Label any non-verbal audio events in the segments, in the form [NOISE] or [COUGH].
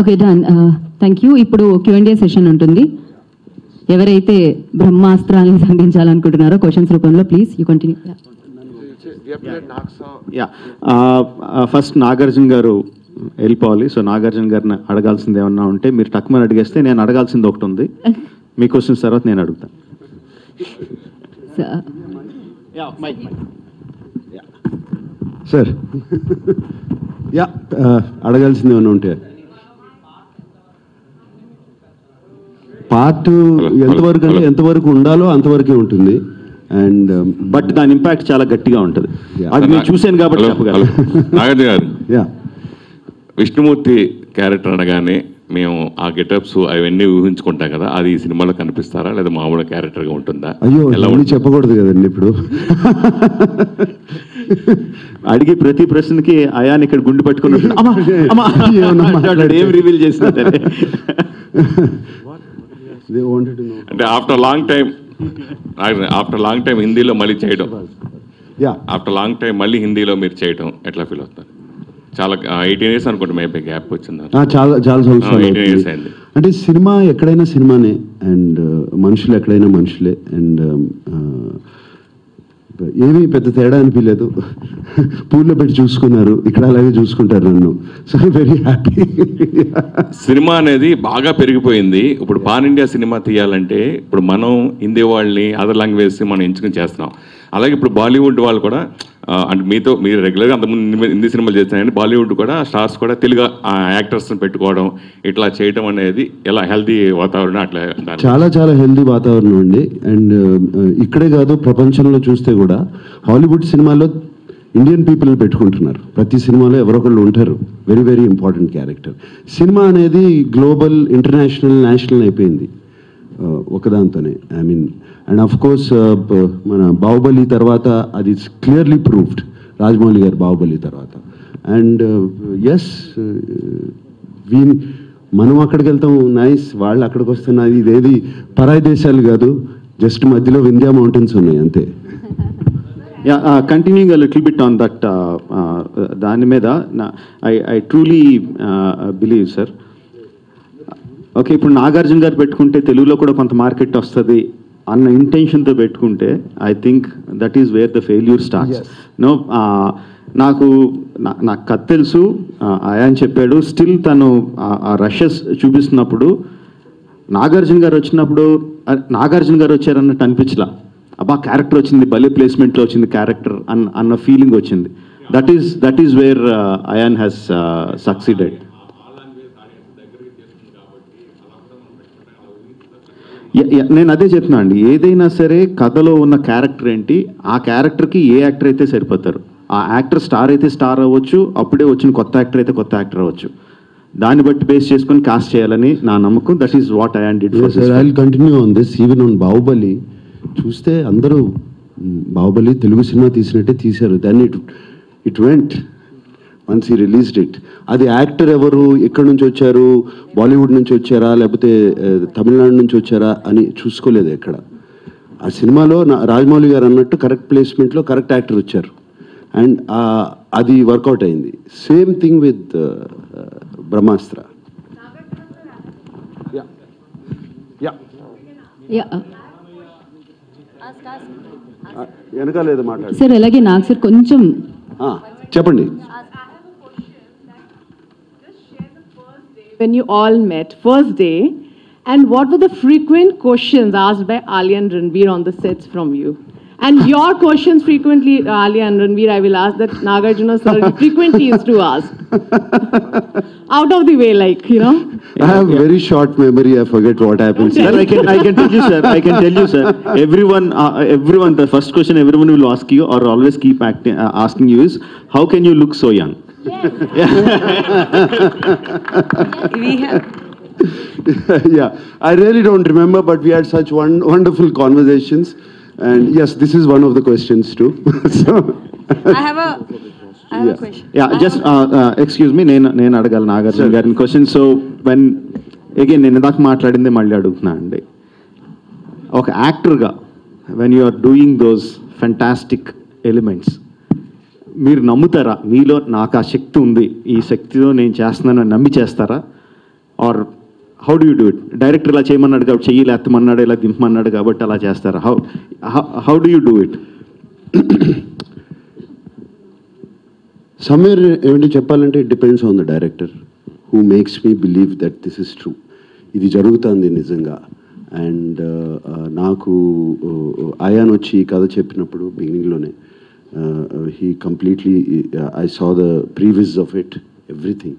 Okay done thank you ఇప్పుడు Q and A session ఉంటుంది. ఎవరైతే బ్రహ్మాస్త్రాన్ని సంధించాలనుకుంటున్నారో క్వశ్చన్స్ రూపంలో please you continue yeah first Nagarjuna garu వెళ్ళిపోవాలి. సో నాగార్జున గారిని అడగాల్సింది ఏమన్నా ఉంటే మీరు టక్మని అడిగేస్తే నేను అడగాల్సింది ఒకటి ఉంది. [LAUGHS] మీ క్వశ్చన్స్ తర్వాత నేను అడుగుతాను సార్ [LAUGHS] యా అడగాల్సింది ఏమైనా ఉంటే. పార్ట్ ఎంతవరకు అంటే ఎంతవరకు ఉండాలో అంతవరకే ఉంటుంది. అండ్ బట్ దాని ఇంపాక్ట్ చాలా గట్టిగా ఉంటుంది. అది నేను చూశాను కాబట్టి హలో, చెప్పగలను. హలో. నాగార్జున గారు. యా. విష్ణుమూర్తి క్యారెక్టర్ అనగానే మేము ఆ గెటప్స్ అవన్నీ ఊహించుకుంటాం కదా అది ఈ సినిమాలో కనిపిస్తారా లేదా మామూలు క్యారెక్టర్గా ఉంటుందా అయ్యో ఎలా? చెప్పకూడదు కదండి ఇప్పుడు అడిగే ప్రతి ప్రశ్నకి అయాన్ ఇక్కడ గుండు పట్టుకుని. ఏం రివీల్ చేసినా సరే. They wanted to know. అంటే after long time after long time హిందీలో మళ్ళీ చేయడం యా ఆఫ్టర్ లాంగ్ టైం మళ్ళీ హిందీలో మీరు చేయడం ఎట్లా ఫీల్ అవుతారు చాలా ఎయిటీన్ ఇయర్స్ అనుకుంటా మేబీ గ్యాప్ వచ్చింది చాలా చాలా సంవత్సరాలు ఆ, 18 years అవుతుంది. అయింది. అంటే సినిమా ఎక్కడైనా సినిమానే అండ్ మనుషులు ఎక్కడైనా మనుషులే అండ్ ఏమీ పెద్ద తేడా అనిపించలేదు. [LAUGHS] పూల్లో పెట్టి చూసుకున్నారు ఇక్కడ అలాగే చూసుకుంటారు నన్ను. సో వెరీ హ్యాపీ సినిమా అనేది బాగా పెరిగిపోయింది. ఇప్పుడు పాన్ ఇండియా సినిమా తీయాలంటే ఇప్పుడు మనం హిందీ వాళ్ళని అదర్ లాంగ్వేజ్ మనం ఎంచుకుని చేస్తున్నాం. అలాగే ఇప్పుడు బాలీవుడ్ వాళ్ళు కూడా అంటే మీతో మీరు రెగ్యులర్గా అంతకుముందు హిందీ- హిందీ సినిమాలు చేస్తున్నారండి. బాలీవుడ్ కూడా స్టార్స్ కూడా తెలుగు యాక్టర్స్ని పెట్టుకోవడం ఇట్లా చేయడం అనేది ఎలా హెల్దీ వాతావరణం అట్లా చాలా చాలా హెల్దీ వాతావరణం అండి. అండ్ ఇక్కడే కాదు ప్రపంచంలో చూస్తే కూడా హాలీవుడ్ సినిమాలో ఇండియన్ పీపుల్ని పెట్టుకుంటున్నారు. ప్రతి సినిమాలో ఎవరొకళ్ళు ఉంటారు. వెరీ వెరీ ఇంపార్టెంట్ క్యారెక్టర్ సినిమా అనేది గ్లోబల్ ఇంటర్నేషనల్ నేషనల్ అయిపోయింది. ఒకదాంతోనే. I mean and of course మన బాహుబలి తర్వాత అది క్లియర్లీ ప్రూఫ్డ్ రాజమౌళి గారు బాహుబలి తర్వాత. అండ్ ఎస్ వీ మనం అక్కడికి వెళ్తాం నైస్ వాళ్ళు అక్కడికి వస్తున్నారు ఇదేది పరాయి దేశాలు కాదు జస్ట్ మధ్యలో వింధ్యా మౌంటైన్స్ ఉన్నాయి అంతే. Yeah continuing little bit on that దాని మీద I I truly believe sir okay ఇప్పుడు నాగార్జున గారు పెట్టుకుంటే తెలుగులో కూడా కొంత మార్కెట్ వస్తుంది. అన్న ఇంటెన్షన్తో పెట్టుకుంటే I think that is where the failure starts no నాకు నాకు కథ తెలుసు ఆయన చెప్పాడు. స్టిల్ తను ఆ రషెస్ చూపిస్తున్నప్పుడు నాగార్జున గారు వచ్చినప్పుడు నాగార్జున గారు వచ్చారన్నట్టు అనిపించలా. అబ్బా క్యారెక్టర్ వచ్చింది భలే ప్లేస్మెంట్లో వచ్చింది క్యారెక్టర్ అన్న అన్న ఫీలింగ్ వచ్చింది. That is that is where Ayan has succeeded య- య- నేను అదే చెప్తున్నా అండి. ఏదైనా సరే కథలో ఉన్న క్యారెక్టర్ ఏంటి ఆ క్యారెక్టర్కి ఏ యాక్టర్ అయితే సరిపోతారు? ఆ యాక్టర్ స్టార్ అయితే స్టార్ అవ్వచ్చు అప్పుడే వచ్చిన కొత్త యాక్టర్ అయితే కొత్త యాక్టర్ అవ్వచ్చు. దాన్ని బట్టి బేస్ చేసుకొని కాస్ట్ చేయాలని నా నమ్మకం. That is what I and did I continue on this even on Baahubali చూస్తే అందరూ బాహుబలి తెలుగు సినిమా తీసినట్టే తీశారు. దాన్ని ఇట్ ఇట్ వెంట్ వన్స్ ఈ రిలీజ్డ్ ఇట్ అది యాక్టర్ ఎవరు? ఎక్కడి నుంచి వచ్చారు? బాలీవుడ్ నుంచి వచ్చారా? లేకపోతే తమిళనాడు నుంచి వచ్చారా? అని చూసుకోలేదు ఎక్కడ. ఆ సినిమాలో నా రాజమౌళి గారు అన్నట్టు కరెక్ట్ ప్లేస్మెంట్లో కరెక్ట్ యాక్టర్ వచ్చారు. అండ్ అది వర్కౌట్ అయింది. Same thing with Brahmastra. వెనకాలేదు మాట్లాడు. సార్ అలాగే నాకు సార్ కొంచెం ఆ, చెప్పండి. When you all met first day and what were the frequent questions asked by Alia and Ranbir on the sets from you and your questions frequently uh, Alia and Ranbir I will ask that Nagarjuna sir [LAUGHS] frequently used to ask out of the way like you know I have very short memory. I forget what happens. Sir, I can I can tell you, sir. I can tell you, sir. Everyone, uh, everyone. The first question everyone will ask you, or always keep acting, uh, asking you, is how can you look so young? [LAUGHS] yeah, I really don't remember, but we had such one, wonderful conversations. And yes, this is one of the questions too. [LAUGHS] so, I have a, I have Yeah. a question. Yeah, just uh, uh, excuse me. నేను నేను అడగాలి నాగార్జున గారిని question so when again నేను ఇందాక మాట్లాడిందే మళ్ళీ అడుగుతున్నా అండి ఒక యాక్టర్గా when you are doing those fantastic elements మీరు నమ్ముతారా? మీలో నాకు ఆ శక్తి ఉంది. ఈ శక్తితో నేను చేస్తున్నానని నమ్మి చేస్తారా? Or how do you do it director ఇలా చేయమన్నాడు కాబట్టి చెయ్యి ఎత్తమన్నాడు ఇలా దింపమన్నాడు కాబట్టి అలా చేస్తారా? How how do you do it somewhere ఏమిటి చెప్పాలంటే it depends on the director who makes me believe that this is true ఇది జరుగుతుంది నిజంగా. అండ్ uh, నాకు uh, uh, ఆయాన్ వచ్చి ఈ కథ చెప్పినప్పుడు బిగినింగ్లోనే Uh, uh, he completely, uh, I saw the previews of it, everything.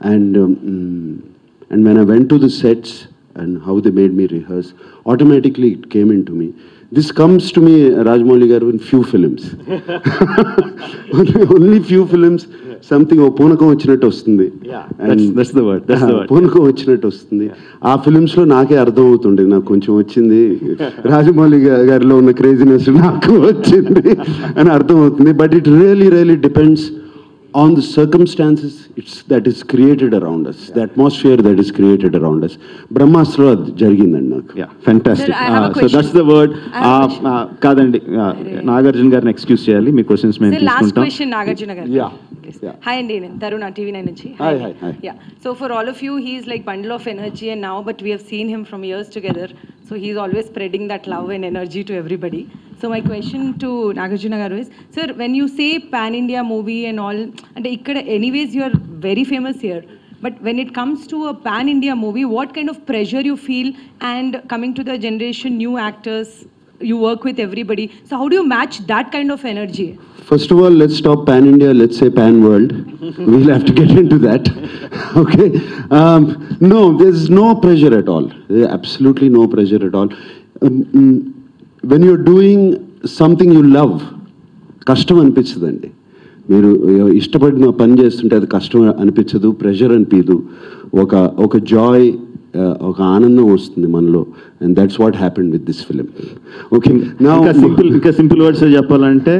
And, um, mm, and when I went to the sets, and how they made me rehearse. Automatically, it came into me. This comes to me, Rajmouli Garu, in few films. only, few films, something, oh, పూనకం వచ్చినట్టు వస్తుంది that's పూనకం వచ్చినట్టు వస్తుంది ఆ ఫిలిమ్స్లో నాకే అర్థం అవుతుండేది నాకు కొంచెం వచ్చింది రాజమౌళి గారిలో ఉన్న క్రేజీనెస్ నాకు వచ్చింది అని అర్థం అవుతుంది but it really really depends on the circumstances it's, that is created around us, the atmosphere that is created around us. బ్రహ్మాస్త్రలో అది జరిగిందండి నాకు. Yeah Sir, I have a ah, fantastic so question. That's the word I have a ah, question. Ah, కాదండి ఆ, నాగార్జున గారిని excuse చేయాలి మీ questions మేము సార్ లాస్ట్ తీసుకుంటాం. Question Nagarjuna garu Yeah, yeah. Hi అండి నేను తరుణ టీవీ నైన్ నుంచి. Hi, hi, hi. Yeah so for all of you he's like bundle of energy and now but we have seen him from years together so he's always spreading that love and energy to everybody So my question to Nagarjuna garu is, sir, when you say pan India movie and all, and ikkada, anyways, you are very famous here. But when it comes to a pan India movie, what kind of pressure you feel? And coming to the generation, new actors, you work with everybody. So how do you match that kind of energy? First of all, let's stop pan India, let's say pan world. [LAUGHS] we'll have to get into that. [LAUGHS] okay. Um, no, there's no pressure at all. There Absolutely no pressure at all. Um, when you're doing something you love, కష్టం అనిపించదండి. మీరు ఇష్టపడిన పని చేస్తుంటే అది కష్టం అనిపించదు pressure అనిపించదు ఒక ఒక జాయ్ ఒక ఆనందం వస్తుంది మనలో. And that's what happened with this film okay ఇంకా సింపుల్ ఇంకా సింపుల్ వర్డ్స్ చెప్పాలంటే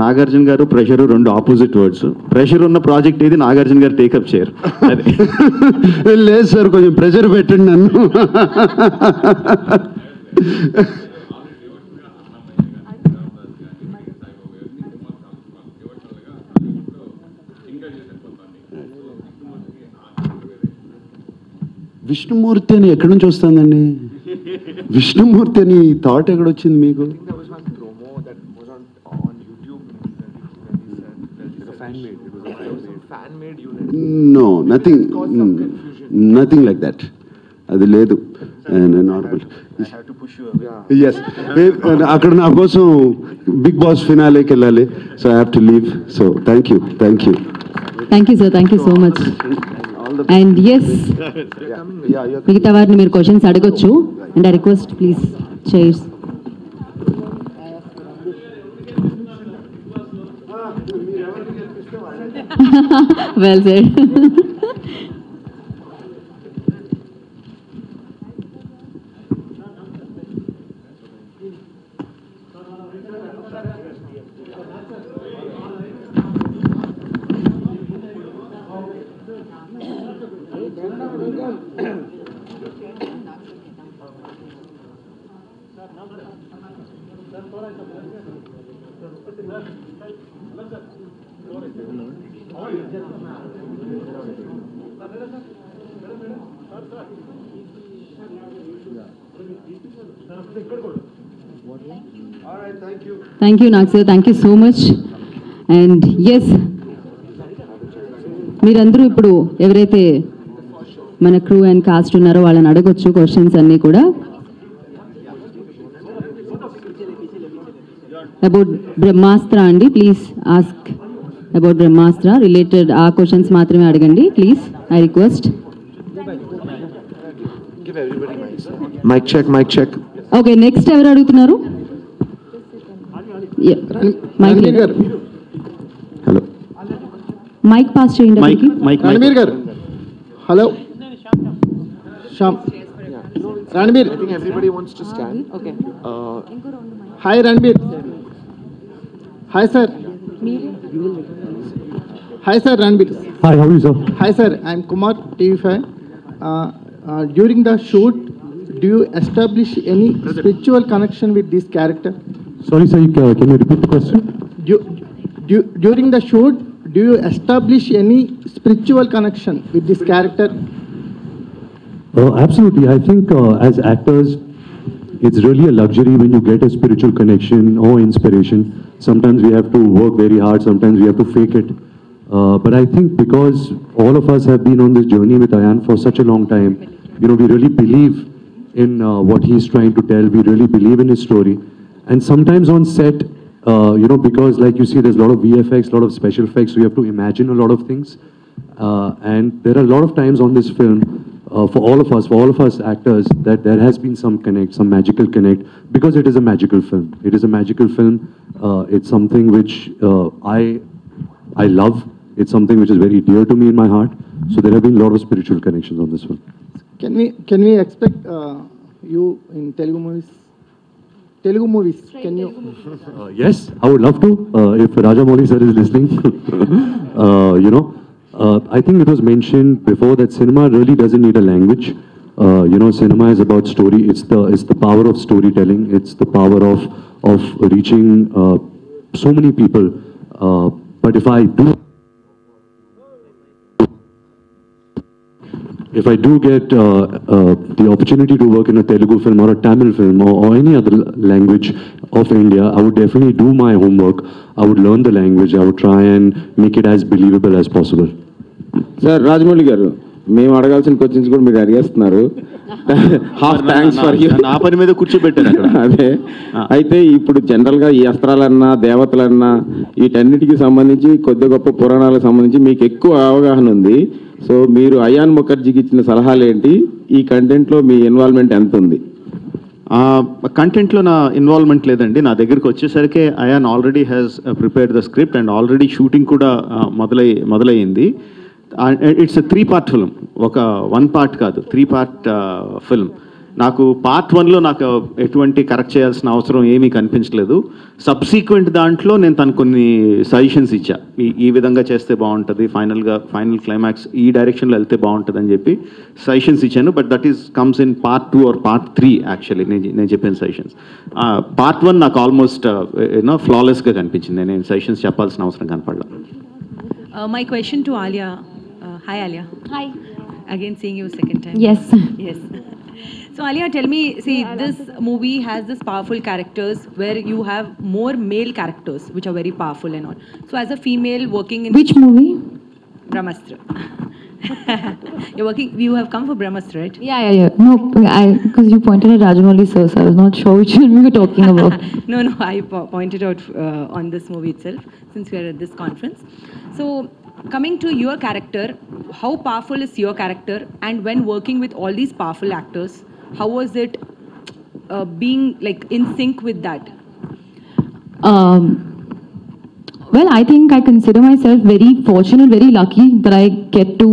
నాగార్జున గారు ప్రెషర్ రెండు ఆపోజిట్ వర్డ్స్. ప్రెషర్ ఉన్న ప్రాజెక్ట్ ఇది నాగార్జున గారు టేకప్ చేయరు. అది. [LAUGHS] లేదు సార్ కొంచెం ప్రెషర్ పెట్టండి నన్ను. [LAUGHS] విష్ణుమూర్తి అని ఎక్కడి నుంచి వస్తుందండి? విష్ణుమూర్తి అని థాట్ ఎక్కడొచ్చింది మీకు? No nothing nothing like that అది లేదు. నార్మల్ ఎస్ uh, అక్కడ నా కోసం బిగ్ బాస్ ఫినాలేకి వెళ్ళాలి. So I have to leave so thank you thank you thank you sir thank you so much and yes మిగతా వారిని మీరు క్వశ్చన్స్ అడగొచ్చు. And I request please chairs well said thank you నాకు sir thank you so much and yes మీరందరూ ఇప్పుడు ఎవరైతే మన crew and cost ఉన్నారో వాళ్ళని అడగొచ్చు క్వశ్చన్స్ అన్నీ కూడా. అబౌట్ బ్రహ్మాస్త్ర అండి please ask about Brahmastra related ఆ క్వశ్చన్స్ మాత్రమే అడగండి please I request mic check mic check okay next ఎవరు అడుగుతున్నారు మైక్ హలో మైక్ పాస్ చేయండి మైక్ అతనికి. Mike Ranbir garu hello Shyam Ranbir I think everybody wants to stand. Okay. Uh, hi Ranbir hi sir hi sir Ranbir hi how you sir hi sir I'm Kumar TV five during the shoot do you establish any spiritual connection with this character? Sorry, sir, you can, can you repeat the question? Do, do, during the shoot, do you establish any spiritual connection with this character? Oh, absolutely. I think uh, as actors, it's really a luxury when you get a spiritual connection or inspiration. Sometimes we have to work very hard, sometimes we have to fake it. Uh, but I think because all of us have been on this journey with Ayan for such a long time, you know, we really believe in uh, what he's trying to tell, we really believe in his story. And sometimes on set, uh, you know, because like you see, there's a lot of VFX, a lot of special effects, so you have to imagine a lot of things. Uh, and there are a lot of times on this film, uh, for all of us, for all of us actors, that there has been some connect, some magical connect, because it is a magical film. It is a magical film. Uh, it's something which uh, I, I love. It's something which is very dear to me in my heart. So there have been a lot of spiritual connections on this film. Can we, can we expect uh, you in Telugu movies? Telugu movies, can you? Uh, yes, I would love to. Uh, if Rajamouli sir is listening, [LAUGHS] uh, you know, uh, I think it was mentioned before that cinema really doesn't need a language. Uh, you know, cinema is about story. It's the it's the power of storytelling. It's the power of of reaching uh, so many people. Uh, but if I do if I do get uh, uh, the opportunity to work in a Telugu film or a Tamil film or, or any other language of India, I would definitely do my homework. I would learn the language. I would try and make it as believable as possible. Sir Rajamouli garu మేము అడగాల్సిన questions కూడా మీరు అడిగేస్తున్నారు half thanks for you నా పని మీద కూర్చోబెట్టారు అదే అయితే ఇప్పుడు జనరల్గా ఈ అస్త్రాలన్నా దేవతలన్నా వీటన్నిటికి సంబంధించి కొద్ది గొప్ప పురాణాలకు సంబంధించి మీకు ఎక్కువ అవగాహన ఉంది సో మీరు అయాన్ ముఖర్జీకి ఇచ్చిన సలహాలు ఏంటి ఈ కంటెంట్లో మీ ఇన్వాల్వ్మెంట్ ఎంత ఉంది కంటెంట్లో నా ఇన్వాల్వ్మెంట్ లేదండి. నా దగ్గరికి వచ్చేసరికి Ayan already has prepared the script and already shooting కూడా మొదలై మొదలయ్యింది. ఇట్స్ త్రీ పార్ట్ ఫిల్మ్ ఒక వన్ పార్ట్ కాదు త్రీ పార్ట్ ఫిల్మ్ నాకు పార్ట్ వన్లో నాకు ఎటువంటి కరెక్ట్ చేయాల్సిన అవసరం ఏమీ కనిపించలేదు సబ్సీక్వెంట్ దాంట్లో నేను తనకు కొన్ని సజెషన్స్ ఇచ్చా ఈ ఈ విధంగా చేస్తే బాగుంటుంది ఫైనల్గా ఫైనల్ క్లైమాక్స్ ఈ డైరెక్షన్లో వెళ్తే బాగుంటుంది అని చెప్పి సజెషన్స్ ఇచ్చాను but that is comes in part two or part three actually నేను నేను చెప్పిన సజెషన్స్ పార్ట్ వన్ నాకు ఆల్మోస్ట్ యూనో ఫ్లాలెస్గా కనిపించింది నేను సజెషన్స్ చెప్పాల్సిన అవసరం కనపడలేదు Uh, my question to Alia. Uh, hi, Alia. Hi. Again, seeing you second time. Yes. Yes. So, Alia, tell me, see, this movie has this powerful characters where you have more male characters, which are very powerful and all. So, as a female working in Which movie? Brahmastra, [LAUGHS] you're working. You have come for Brahmastra, right? Yeah, yeah, yeah. No, I because you pointed at Rajamouli sir, so I was not sure which film we were talking [LAUGHS] about. no, no, I po- pointed out uh, on this movie itself since we are at this conference. So, coming to your character, how powerful is your character? And when working with all these powerful actors, how was it uh, being like in sync with that? Um, well, I think I consider myself very fortunate, very lucky that I get to,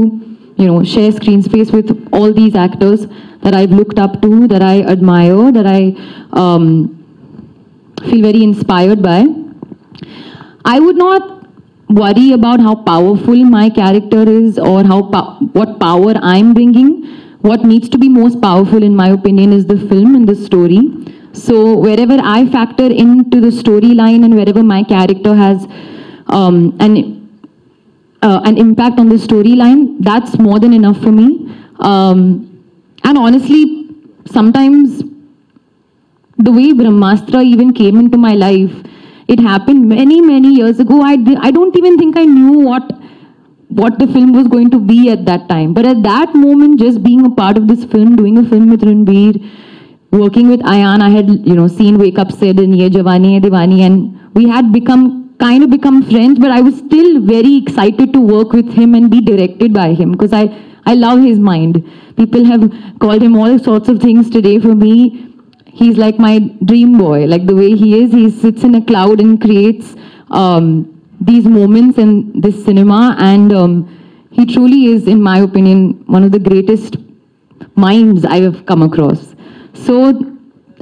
you know, share screen space with all these actors that I've looked up to, that I admire, that I um, feel very inspired by. I would not worry about how powerful my character is or how what power I'm bringing. What needs to be most powerful, in my opinion, is the film and the story. So wherever I factor into the storyline and wherever my character has um, an uh, an impact on the storyline, that's more than enough for me. Um, and honestly, sometimes the way Brahmastra even came into my life, it happened many, many years ago. I, I don't even think I knew what what the film was going to be at that time. But at that moment, just being a part of this film, doing a film with Ranbir, working with Ayan, I had you know seen Wake Up Sid and Ye Jawani Hai Diwani, and we had become kind of become friends. But I was still very excited to work with him and be directed by him because I I love his mind. People have called him all sorts of things today. For me, he's like my dream boy. Like the way he is, he sits in a cloud and creates um, these moments in this cinema, and um, he truly is, in my opinion, one of the greatest minds I have come across. So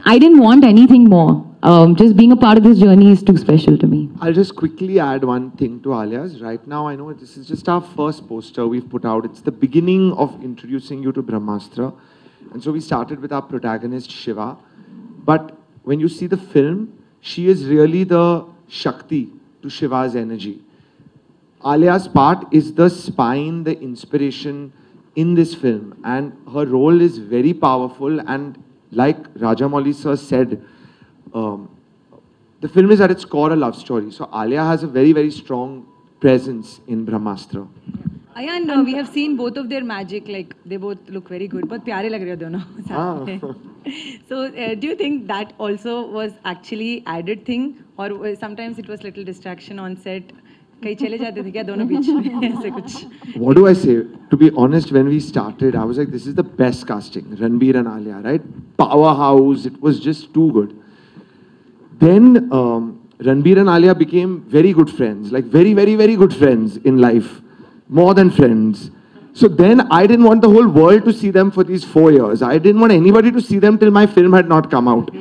I didn't want anything more. Um, just being a part of this journey is too special to me. I'll just quickly add one thing to Alia's. Right now, I know this is just our first poster we've put out. It's the beginning of introducing you to Brahmastra. And so we started with our protagonist, Shiva. But when you see the film, she is really the Shakti to Shiva's energy. Alia's part is the spine, the inspiration in this film, and her role is very powerful. And like Rajamouli sir said, um, the film is at its core a love story. So Alia has a very, very strong presence in Brahmastra. Ayan, uh, we have seen both of their magic. Like they both look very good. बहुत प्यारे लग रहे हो दोनों साथ में. [LAUGHS] So uh, do you think that also was actually added thing, or uh, sometimes it was little distraction on set? कहीं चले जाते थे क्या दोनों बीच में [LAUGHS] ऐसे कुछ? What do I say? To be honest, when we started, I was like, this is the best casting. Ranbir and Alia, right? Powerhouse. It was just too good. Then um, Ranbir and Alia became very good friends, like very, very, very good friends in life, more than friends. So then I didn't want the whole world to see them for these four years. I didn't want anybody to see them till my film had not come out.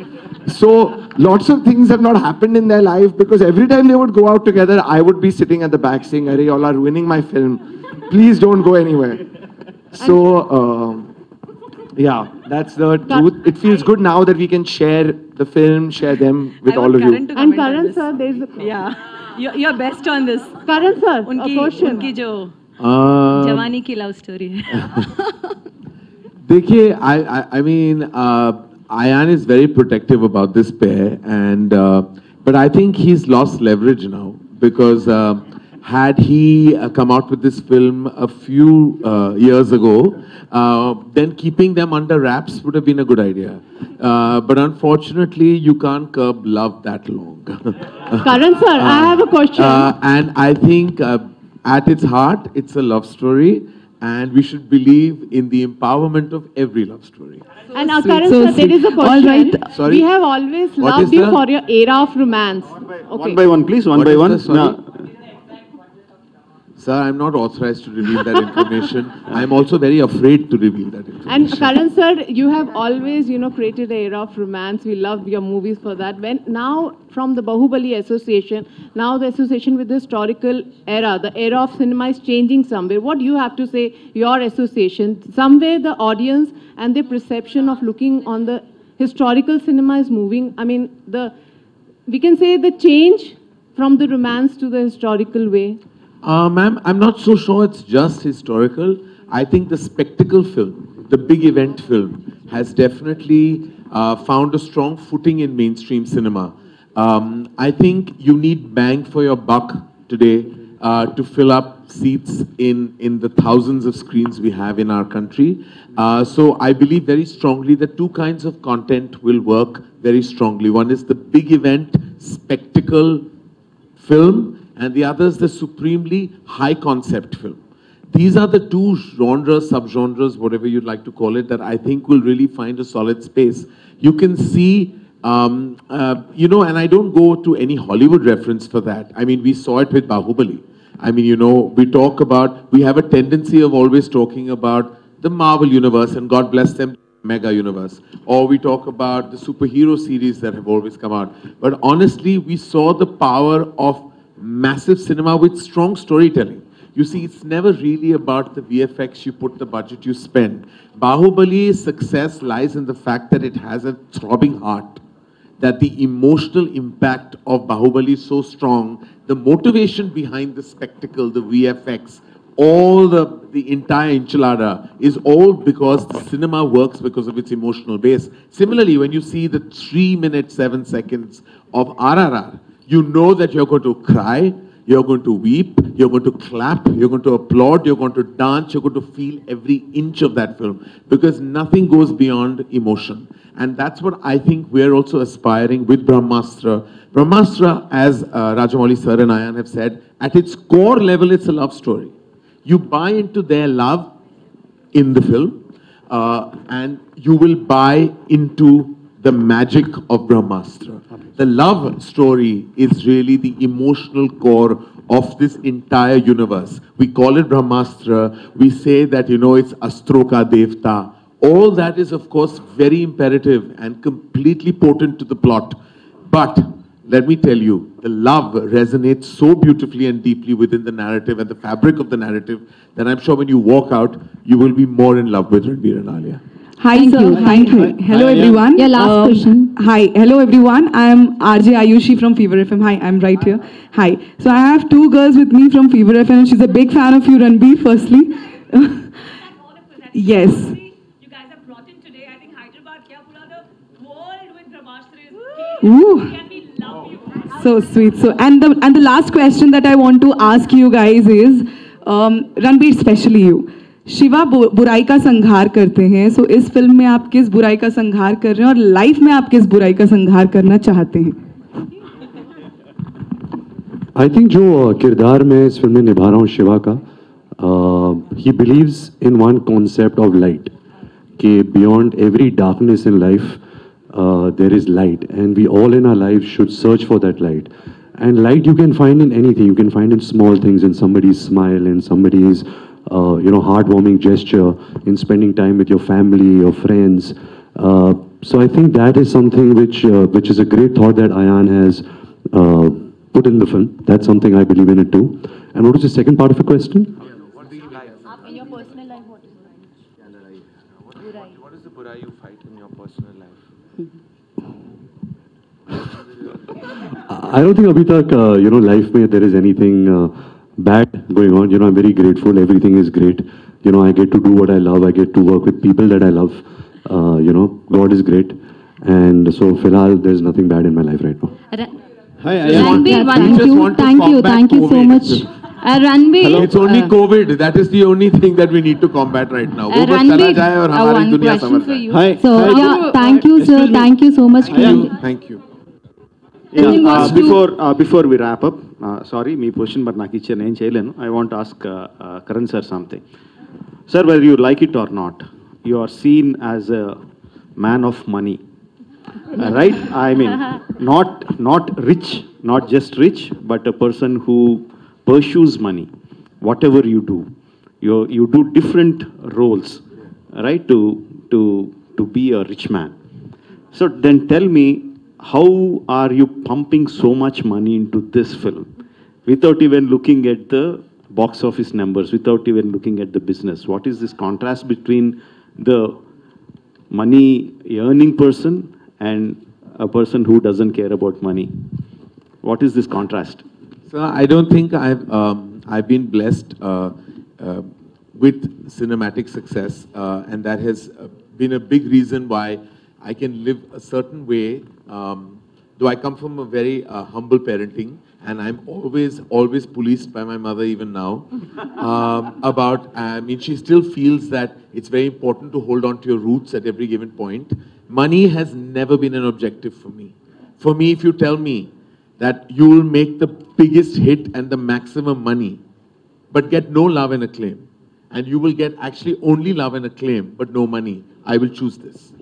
So lots of things have not happened in their life because every time they would go out together, I would be sitting at the back saying, Are y'all are ruining my film. Please don't go anywhere. So um, yeah, that's the truth. It feels good now that we can share the film, share them with all of you. And Karan sir, there's a yeah, you're, you're best on this. Karan sir, unki, a question. Unki jo जवानी की love story है. देखिए I, I, I mean, uh, Ayan is very protective about this pair, and uh, but I think he's lost leverage now because uh, had he uh, come out with this film a few uh, years ago, uh, then keeping them under wraps would have been a good idea. Uh, but unfortunately, you can't curb love that long. Karan sir, I have a question. Uh, and I think uh, at its heart, it's a love story, and we should believe in the empowerment of every love story. and sweet, Karan so sir, there is a sweet. All question. right. Sorry? We have always What loved you the- for your era of romance. Okay. One by one, please, one What by one. the- sorry? Now- Sir, I'm not authorized to reveal that information. [LAUGHS] I'm also very afraid to reveal that information. And Karan sir, you have always, you know, created an era of romance. We love your movies for that. When now from the Bahubali Association, now the association with the historical era, the era of cinema is changing somewhere. What do you have to say? Your association, somewhere the audience and their perception of looking on the historical cinema is moving. I mean, the we can say the change from the romance to the historical way. Uh, ma'am, I'm not so sure it's just historical. I think the spectacle film, the big event film, has definitely uh, found a strong footing in mainstream cinema. Um, I think you need bang for your buck today uh, to fill up seats in, in the thousands of screens we have in our country. Uh, so I believe very strongly that two kinds of content will work very strongly. One is the big event spectacle film, and the other is the supremely high concept film. These are the two genres, subgenres, whatever you'd like to call it, that I think will really find a solid space. You can see, um, uh, you know, and I don't go to any Hollywood reference for that. I mean, we saw it with Bahubali. I mean, you know, we talk about, we have a tendency of always talking about the Marvel universe, and God bless them, mega universe. Or we talk about the superhero series that have always come out. But honestly, we saw the power of massive cinema with strong storytelling. You see, it's never really about the VFX you put, the budget you spend. Bahubali's success lies in the fact that it has a throbbing heart, that the emotional impact of Bahubali is so strong, the motivation behind the spectacle, the VFX, all the, the entire enchilada is all because the cinema works because of its emotional base. Similarly, when you see the three minutes, seven seconds of RRR, you know that you're going to cry, you're going to weep, you're going to clap, you're going to applaud, you're going to dance, you're going to feel every inch of that film because nothing goes beyond emotion. And that's what I think we're also aspiring with Brahmastra. Brahmastra, as uh, Rajamouli sir and Ayan have said, at its core level, it's a love story. You buy into their love in the film, uh, and you will buy into the magic of Brahmastra. The love story is really the emotional core of this entire universe. We call it Brahmastra. We say that, you know, it's Astroka Devta. All that is, of course, very imperative and completely potent to the plot. But let me tell you, the love resonates so beautifully and deeply within the narrative and the fabric of the narrative that I'm sure when you walk out, you will be more in love with Ranbir and Alia. Hi, Thank sir. you. Hi. Thank you. Hi. Hello, Hi, everyone. Yeah, last Um, question. Hi. Hello, everyone. I am RJ Ayushi from Fever FM. Hi, I'm right here. Hi. So I have two girls with me from Fever FM. and She's a big fan of you, Ranbir, firstly. [LAUGHS] yes. You guys have brought in today, I think, Hyderabad, kya pura the world with Brahmastra Ooh. So sweet. So and the and the last question that I want to ask you guys is, um, Ranbir, especially you. Shiva बुराई का संघार करते हैं। सो इस film में आप किस बुराई का संघार कर रहे हैं और लाइफ में आप किस बुराई का संघार करना चाहते हैं? आई थिंक जो किरदार मैं इस फ़िल्म में निभा रहा हूँ शिवा का he believes in one concept of light कि beyond every darkness in life there is light and we all in our life should search for that light and light you can find in anything. You can find in small things, in somebody's smile, in somebody's uh, you know heartwarming gesture in spending time with your family your friends. Uh, so i think that is something which uh, which is a great thought that ayan has uh, put in the film that's something i believe in it too. And what was the second part of the question? What is the burai you fight in your personal life? [LAUGHS] I don't think abhi tak, uh, you know, life mein there is anything uh, bad going on. You know, I'm very grateful. Everything is great. You know, I get to do what I love. I get to work with people that I love. Uh, you know, God is great. And so, Filal, there's nothing bad in my life right now. Hi, thank you, thank you, so much. Uh, Hello? it's only uh, COVID. That is the only thing that we need to combat right now. Uh, Ranbir, uh, one question for you. Hi. So, Hi. yeah, thank you, sir. Thank you so much. Thank you. Thank you. Yeah, uh, before, uh, before we wrap up, uh, sorry, me position మరి నాకు ఇచ్చాను ఏం చేయలేను I want ask Karan sir something sir where you like it or not you are seen as a man of money right I mean [LAUGHS] not not rich not just rich but a person who pursues money what ever you do you you do different roles right to to to be a rich man So then tell me, how are you pumping so much money into this film without even looking at the box office numbers, without even looking at the business? What is this contrast between the money earning person and a person who doesn't care about money? What is this contrast? So I don't think I've um, I've been blessed uh, uh, with cinematic success, uh, and that has uh, been a big reason why I can live a certain way. Um, though I come from a very uh, humble parenting, and I'm always always policed by my mother even now. um, about I mean, she still feels that it's very important to hold on to your roots at every given point. Money has never been an objective for me. For me, if you tell me that you will make the biggest hit and the maximum money, but get no love and acclaim, and you will get actually only love and acclaim, but no money, I will choose this.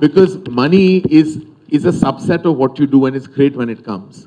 Because money is, is a subset of what you do and it's great when it comes.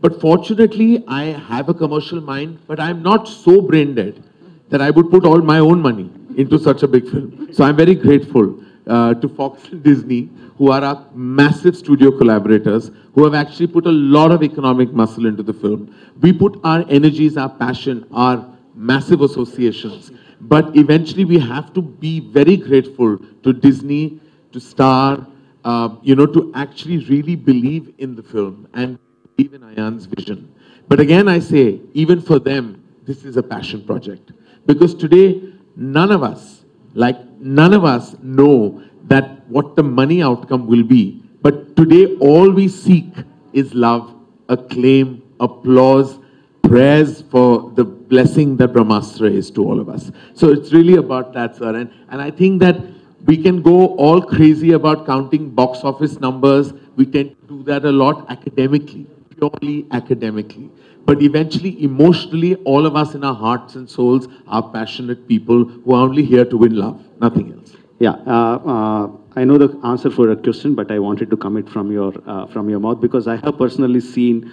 But fortunately, I have a commercial mind, but I'm not so brain dead that I would put all my own money into such a big film. So I'm very grateful uh, to Fox and Disney, who are our massive studio collaborators, who have actually put a lot of economic muscle into the film. We put our energies, our passion, our massive associations. But eventually, we have to be very grateful to Disney, to Star, uh, you know, to actually really believe in the film and believe in Ayan's vision. But again, I say, even for them, this is a passion project. Because today, none of us, like none of us know that what the money outcome will be. But today, all we seek is love, acclaim, applause, prayers for the blessing that Brahmastra is to all of us. So it's really about that, sir. And, and I think that we can go all crazy about counting box office numbers. We tend to do that a lot academically, purely academically. But eventually, emotionally, all of us in our hearts and souls are passionate people who are only here to win love, nothing else. Yeah, uh, uh, I know the answer for a question, but I wanted to come it from your uh, from your mouth because I have personally seen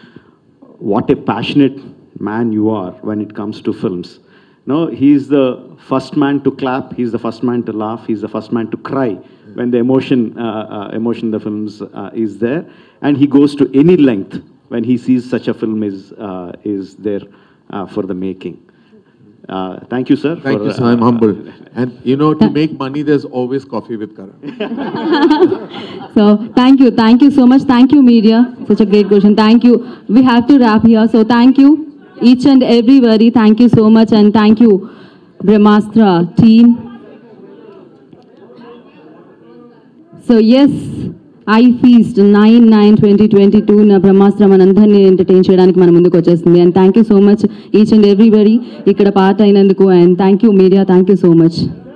what a passionate man you are when it comes to films. No, he's the first man to clap, he's the first man to laugh, he's the first man to cry when the emotion, uh, uh, emotion in the films uh, is there. And he goes to any length when he sees such a film is, uh, is there uh, for the making. Uh, thank you, sir. Thank for, you, sir. I'm humble. And you know, to make money, there's always Koffee with Karan. [LAUGHS] [LAUGHS] so thank you. Thank you so much. Thank you, media. Such a great question. Thank you. We have to wrap here. So thank you. Each and everybody. Thank you so much and thank you Brahmastra team so as I feast nine nine twenty twenty two నా బ్రహ్మాస్త్రం మనందరినీ entertain చేయడానికి మన ముందుకు వచ్చేస్తుంది. And thank you so much each and everybody ఇక్కడ part అయినందుకు. And thank you media thank you so much